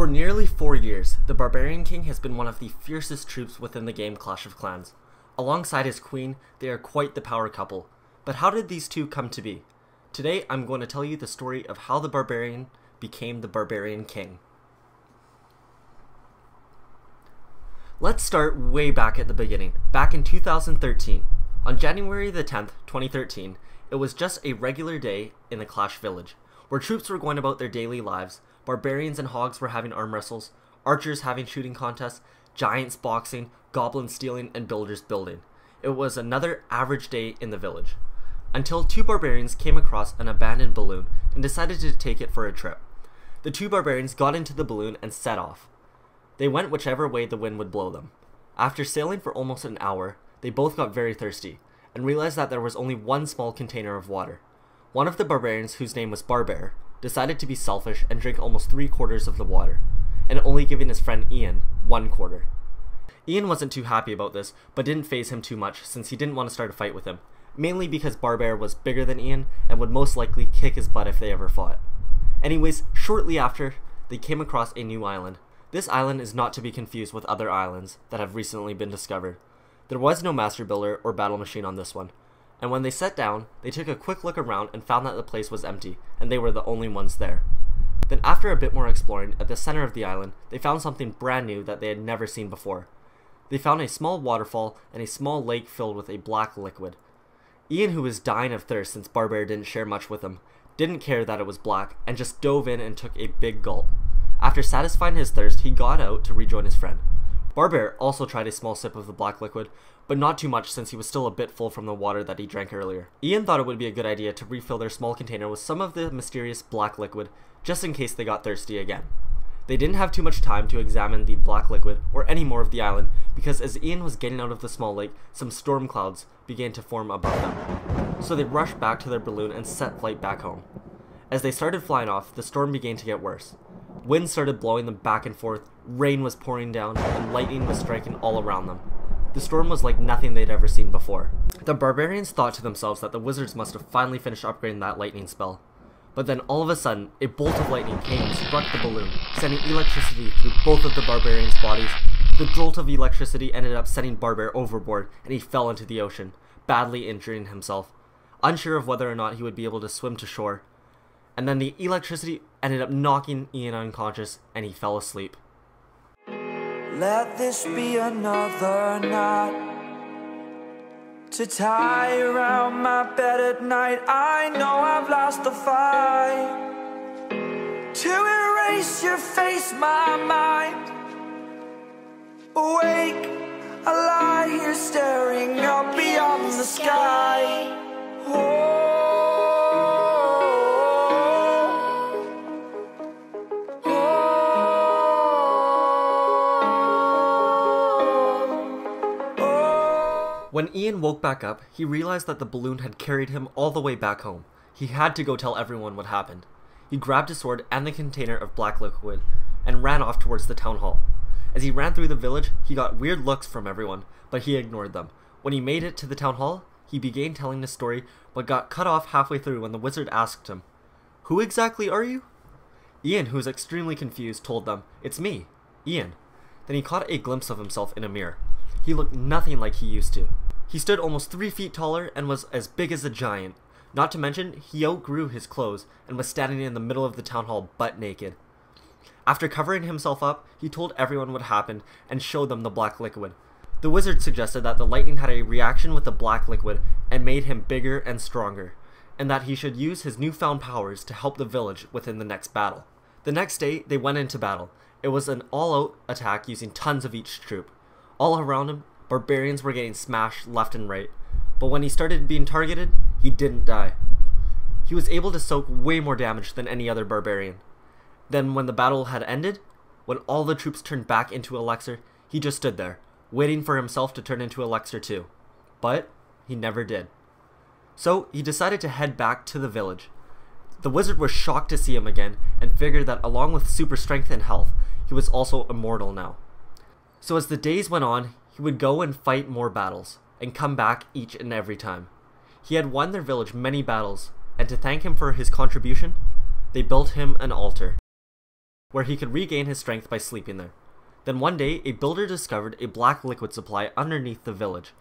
For nearly four years, the Barbarian King has been one of the fiercest troops within the game Clash of Clans. Alongside his queen, they are quite the power couple. But how did these two come to be? Today, I'm going to tell you the story of how the Barbarian became the Barbarian King. Let's start way back at the beginning, back in 2013. On January the 10th, 2013, it was just a regular day in the Clash Village, where troops were going about their daily lives, barbarians and hogs were having arm wrestles, archers having shooting contests, giants boxing, goblins stealing, and builders building. It was another average day in the village. Until two barbarians came across an abandoned balloon and decided to take it for a trip. The two barbarians got into the balloon and set off. They went whichever way the wind would blow them. After sailing for almost an hour, they both got very thirsty and realized that there was only one small container of water. One of the barbarians, whose name was Barbar, decided to be selfish and drink almost three quarters of the water, and only giving his friend Ian one quarter. Ian wasn't too happy about this, but didn't phase him too much since he didn't want to start a fight with him, mainly because Barbar was bigger than Ian and would most likely kick his butt if they ever fought. Anyways, shortly after, they came across a new island. This island is not to be confused with other islands that have recently been discovered. There was no master builder or battle machine on this one, and when they sat down, they took a quick look around and found that the place was empty, and they were the only ones there. Then after a bit more exploring, at the center of the island, they found something brand new that they had never seen before. They found a small waterfall and a small lake filled with a black liquid. Ian, who was dying of thirst since Barbar didn't share much with him, didn't care that it was black and just dove in and took a big gulp. After satisfying his thirst, he got out to rejoin his friend. Barbar also tried a small sip of the black liquid, but not too much since he was still a bit full from the water that he drank earlier. Ian thought it would be a good idea to refill their small container with some of the mysterious black liquid, just in case they got thirsty again. They didn't have too much time to examine the black liquid or any more of the island because as Ian was getting out of the small lake, some storm clouds began to form above them. So they rushed back to their balloon and set flight back home. As they started flying off, the storm began to get worse. Wind started blowing them back and forth, rain was pouring down, and lightning was striking all around them. The storm was like nothing they'd ever seen before. The barbarians thought to themselves that the wizards must have finally finished upgrading that lightning spell. But then all of a sudden, a bolt of lightning came and struck the balloon, sending electricity through both of the barbarians' bodies. The jolt of electricity ended up sending Barbar overboard, and he fell into the ocean, badly injuring himself. Unsure of whether or not he would be able to swim to shore, and then the electricity ended up knocking Ian unconscious and he fell asleep. Let this be another night to tie around my bed at night. I know I've lost the fight to erase your face, my mind. Awake, I lie here staring up beyond the sky. When Ian woke back up, he realized that the balloon had carried him all the way back home. He had to go tell everyone what happened. He grabbed his sword and the container of black liquid and ran off towards the town hall. As he ran through the village, he got weird looks from everyone, but he ignored them. When he made it to the town hall, he began telling his story, but got cut off halfway through when the wizard asked him, Who exactly are you? Ian, who was extremely confused, told them, It's me, Ian. Then he caught a glimpse of himself in a mirror. He looked nothing like he used to. He stood almost three feet taller and was as big as a giant. Not to mention, he outgrew his clothes and was standing in the middle of the town hall butt naked. After covering himself up, he told everyone what happened and showed them the black liquid. The wizard suggested that the lightning had a reaction with the black liquid and made him bigger and stronger, and that he should use his newfound powers to help the village within the next battle. The next day, they went into battle. It was an all-out attack using tons of each troop. All around him, barbarians were getting smashed left and right, but when he started being targeted, he didn't die. He was able to soak way more damage than any other barbarian. Then when the battle had ended, when all the troops turned back into Elixir, he just stood there, waiting for himself to turn into Elixir too. But he never did. So he decided to head back to the village. The wizard was shocked to see him again and figured that along with super strength and health, he was also immortal now. So as the days went on, he would go and fight more battles, and come back each and every time. He had won their village many battles, and to thank him for his contribution, they built him an altar. where he could regain his strength by sleeping there. Then one day, a builder discovered a black liquid supply underneath the village,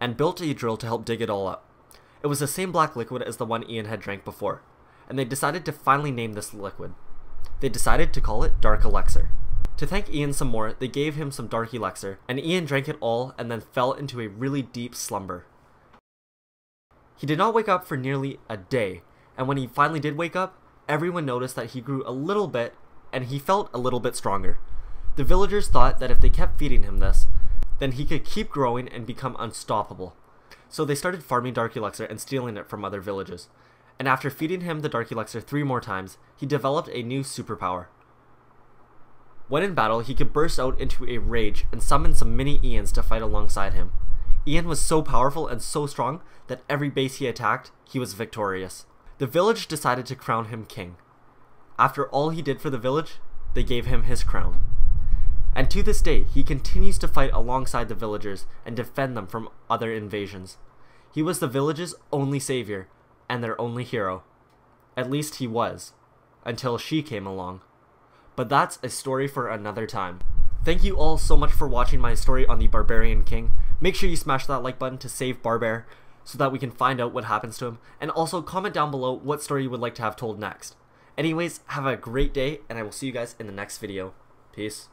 and built a drill to help dig it all up. It was the same black liquid as the one Ian had drank before, and they decided to finally name this liquid. They decided to call it Dark Elixir. To thank Ian some more, they gave him some Dark Elixir, and Ian drank it all and then fell into a really deep slumber. He did not wake up for nearly a day, and when he finally did wake up, everyone noticed that he grew a little bit and he felt a little bit stronger. The villagers thought that if they kept feeding him this, then he could keep growing and become unstoppable. So they started farming Dark Elixir and stealing it from other villages. And after feeding him the Dark Elixir three more times, he developed a new superpower. When in battle, he could burst out into a rage and summon some mini Ians to fight alongside him. Ian was so powerful and so strong that every base he attacked, he was victorious. The village decided to crown him king. After all he did for the village, they gave him his crown. And to this day, he continues to fight alongside the villagers and defend them from other invasions. He was the village's only savior and their only hero. At least he was, until she came along. But that's a story for another time. Thank you all so much for watching my story on the Barbarian King. Make sure you smash that like button to save Barbar so that we can find out what happens to him. And also comment down below what story you would like to have told next. Anyways, have a great day and I will see you guys in the next video. Peace.